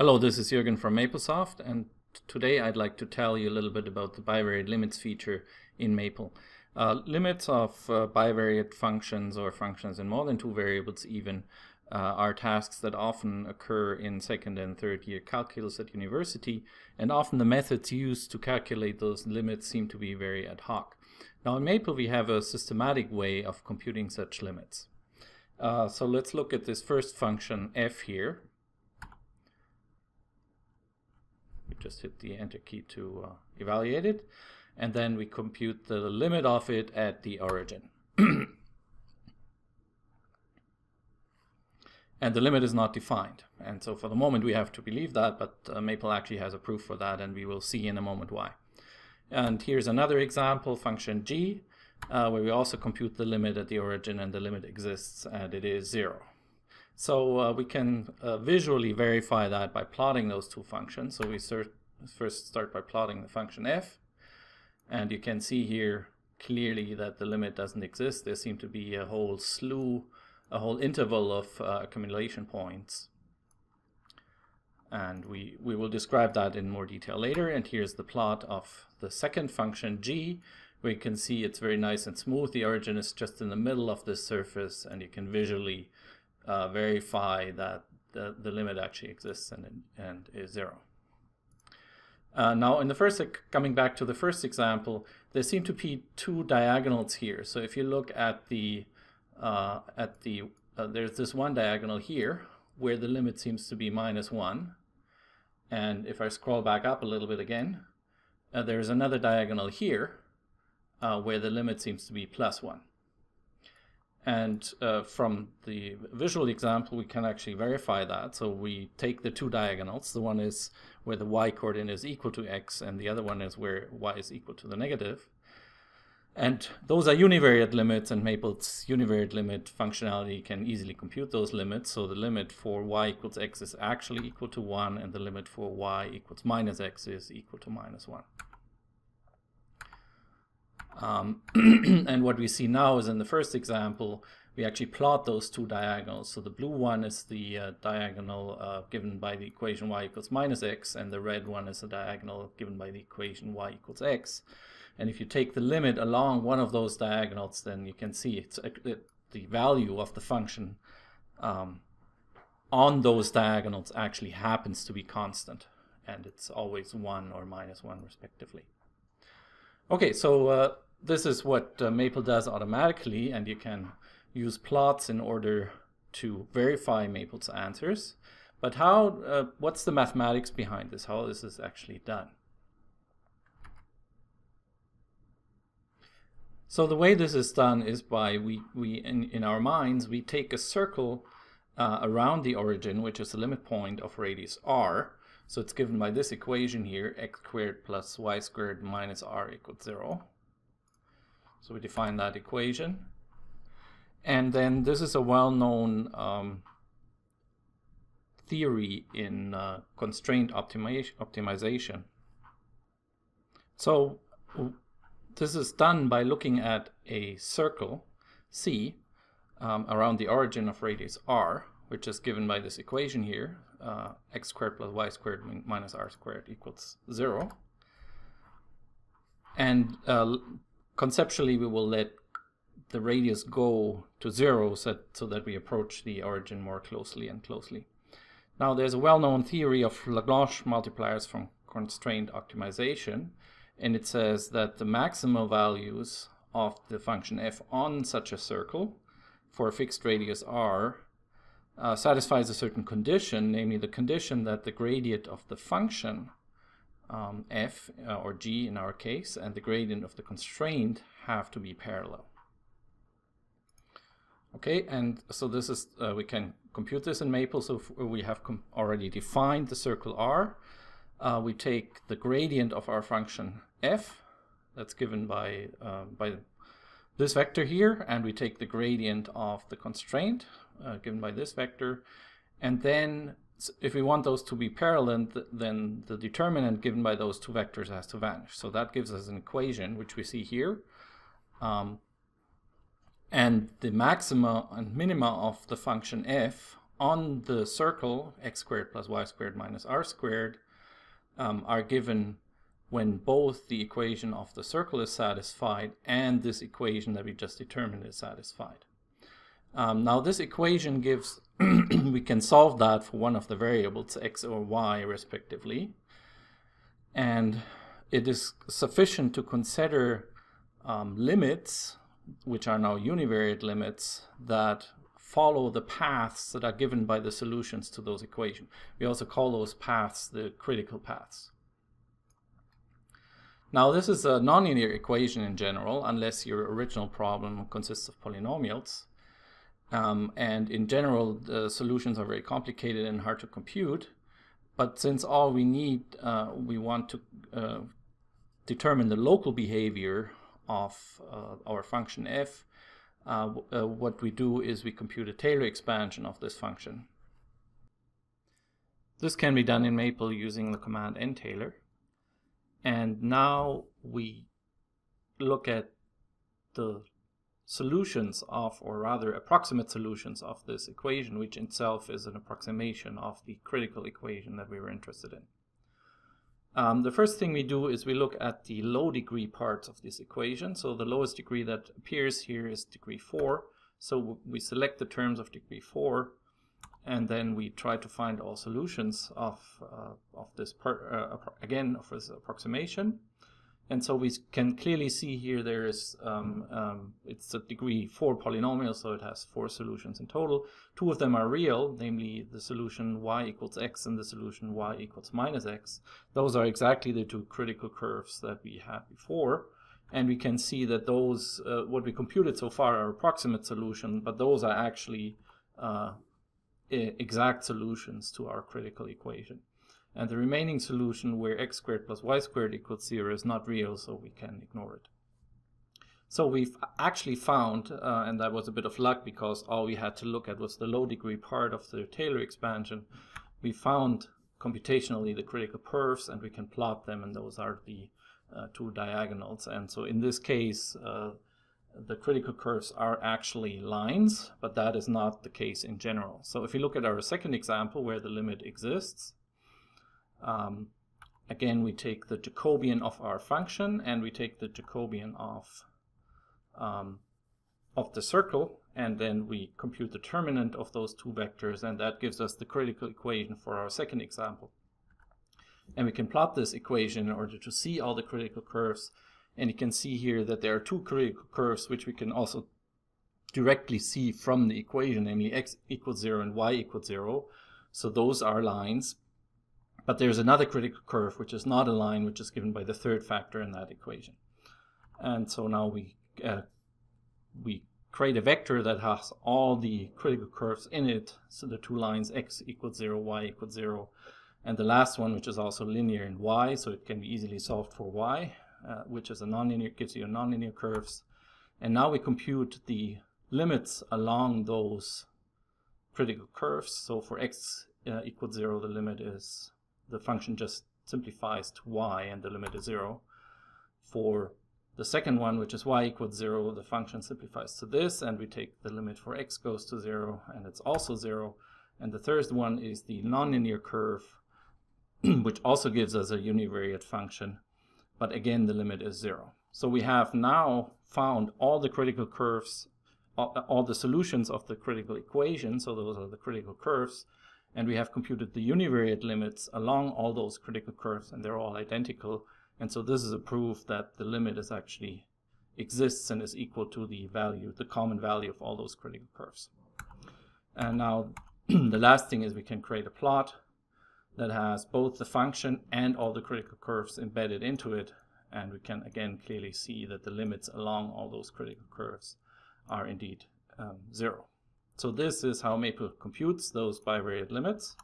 Hello, this is Jürgen from MapleSoft, and today I'd like to tell you a little bit about the bivariate limits feature in Maple. Uh, limits of uh, bivariate functions or functions in more than two variables even uh, are tasks that often occur in second and third year calculus at university, and often the methods used to calculate those limits seem to be very ad hoc. Now in Maple we have a systematic way of computing such limits. Uh, so let's look at this first function f here, just hit the enter key to uh, evaluate it. And then we compute the limit of it at the origin. And the limit is not defined. And so for the moment we have to believe that but uh, Maple actually has a proof for that and we will see in a moment why. And here's another example function g uh, where we also compute the limit at the origin and the limit exists and it is zero so uh, we can uh, visually verify that by plotting those two functions. So we first start by plotting the function f, and you can see here clearly that the limit doesn't exist. There seem to be a whole slew, a whole interval of uh, accumulation points. And we, we will describe that in more detail later. And here's the plot of the second function g, you can see it's very nice and smooth. The origin is just in the middle of this surface, and you can visually uh, verify that the, the limit actually exists and, and is zero. Uh, now, in the first, coming back to the first example, there seem to be two diagonals here. So if you look at the, uh, at the, uh, there's this one diagonal here where the limit seems to be minus one. And if I scroll back up a little bit again, uh, there's another diagonal here uh, where the limit seems to be plus one. And uh, from the visual example, we can actually verify that. So we take the two diagonals. The one is where the y coordinate is equal to x, and the other one is where y is equal to the negative. And those are univariate limits, and Maple's univariate limit functionality can easily compute those limits. So the limit for y equals x is actually equal to 1, and the limit for y equals minus x is equal to minus 1. Um, and what we see now is in the first example, we actually plot those two diagonals. So the blue one is the uh, diagonal uh, given by the equation y equals minus x, and the red one is the diagonal given by the equation y equals x. And if you take the limit along one of those diagonals, then you can see it's uh, it, the value of the function um, on those diagonals actually happens to be constant, and it's always 1 or minus 1 respectively. Okay, so uh, this is what uh, Maple does automatically, and you can use plots in order to verify Maple's answers. But how? Uh, what's the mathematics behind this? How this is actually done? So the way this is done is by we we in in our minds we take a circle uh, around the origin, which is the limit point of radius r. So it's given by this equation here: x squared plus y squared minus r equals zero. So we define that equation. And then this is a well-known um, theory in uh, constraint optimization. So this is done by looking at a circle, C, um, around the origin of radius r, which is given by this equation here, uh, x squared plus y squared minus r squared equals 0. And uh, conceptually we will let the radius go to zero so, so that we approach the origin more closely and closely. Now there's a well-known theory of Lagrange multipliers from constrained optimization and it says that the maximal values of the function f on such a circle for a fixed radius r uh, satisfies a certain condition, namely the condition that the gradient of the function um, f uh, or g in our case and the gradient of the constraint have to be parallel. Okay, and so this is, uh, we can compute this in Maple, so we have already defined the circle R. Uh, we take the gradient of our function f, that's given by, uh, by this vector here, and we take the gradient of the constraint, uh, given by this vector, and then if we want those to be parallel, then the determinant given by those two vectors has to vanish. So that gives us an equation, which we see here. Um, and the maxima and minima of the function f on the circle, x squared plus y squared minus r squared, um, are given when both the equation of the circle is satisfied and this equation that we just determined is satisfied. Um, now this equation gives, we can solve that for one of the variables x or y respectively. And it is sufficient to consider um, limits, which are now univariate limits, that follow the paths that are given by the solutions to those equations. We also call those paths the critical paths. Now this is a nonlinear equation in general, unless your original problem consists of polynomials. Um, and in general, the solutions are very complicated and hard to compute. But since all we need, uh, we want to uh, determine the local behavior of uh, our function f, uh, uh, what we do is we compute a Taylor expansion of this function. This can be done in Maple using the command mtaylor. And now we look at the solutions of, or rather approximate solutions of this equation, which itself is an approximation of the critical equation that we were interested in. Um, the first thing we do is we look at the low degree parts of this equation. So the lowest degree that appears here is degree 4. So we select the terms of degree 4 and then we try to find all solutions of, uh, of this, part, uh, again, of this approximation. And so we can clearly see here there is, um, um, it's a degree 4 polynomial, so it has four solutions in total. Two of them are real, namely the solution y equals x and the solution y equals minus x. Those are exactly the two critical curves that we had before. And we can see that those, uh, what we computed so far are approximate solution, but those are actually uh, exact solutions to our critical equation. And the remaining solution where x squared plus y squared equals 0 is not real, so we can ignore it. So we've actually found, uh, and that was a bit of luck because all we had to look at was the low degree part of the Taylor expansion. We found computationally the critical curves and we can plot them and those are the uh, two diagonals. And so in this case, uh, the critical curves are actually lines, but that is not the case in general. So if you look at our second example where the limit exists, um, again, we take the Jacobian of our function and we take the Jacobian of, um, of the circle and then we compute the determinant of those two vectors and that gives us the critical equation for our second example. And we can plot this equation in order to see all the critical curves and you can see here that there are two critical curves which we can also directly see from the equation, namely x equals 0 and y equals 0. So those are lines but there's another critical curve, which is not a line, which is given by the third factor in that equation. And so now we, uh, we create a vector that has all the critical curves in it. So the two lines x equals 0, y equals 0. And the last one, which is also linear in y, so it can be easily solved for y, uh, which is a nonlinear, gives you nonlinear curves. And now we compute the limits along those critical curves. So for x uh, equals 0, the limit is the function just simplifies to y and the limit is 0. For the second one, which is y equals 0, the function simplifies to this, and we take the limit for x goes to 0, and it's also 0. And the third one is the nonlinear curve, which also gives us a univariate function, but again, the limit is 0. So we have now found all the critical curves, all, all the solutions of the critical equation, so those are the critical curves, and we have computed the univariate limits along all those critical curves and they're all identical. And so this is a proof that the limit is actually exists and is equal to the value the common value of all those critical curves. And now the last thing is we can create a plot that has both the function and all the critical curves embedded into it. And we can again clearly see that the limits along all those critical curves are indeed um, zero so this is how Maple computes those bivariate limits.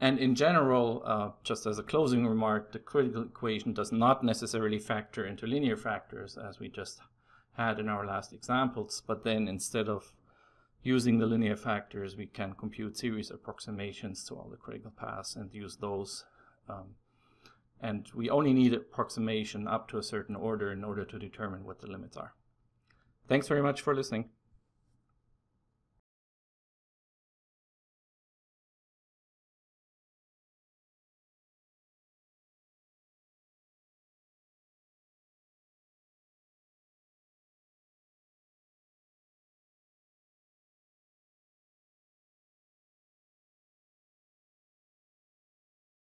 And in general, uh, just as a closing remark, the critical equation does not necessarily factor into linear factors as we just had in our last examples, but then instead of using the linear factors, we can compute series approximations to all the critical paths and use those. Um, and we only need approximation up to a certain order in order to determine what the limits are. Thanks very much for listening.